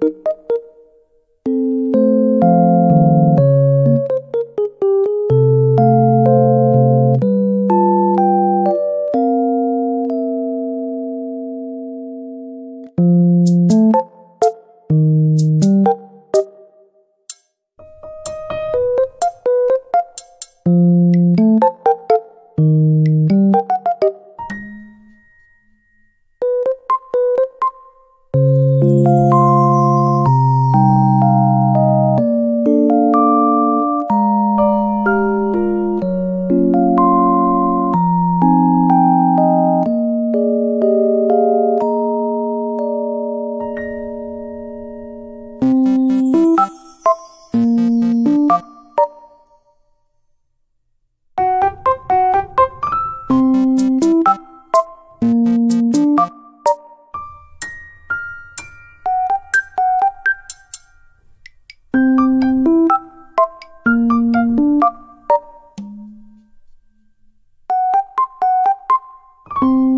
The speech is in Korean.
you thank mm -hmm. you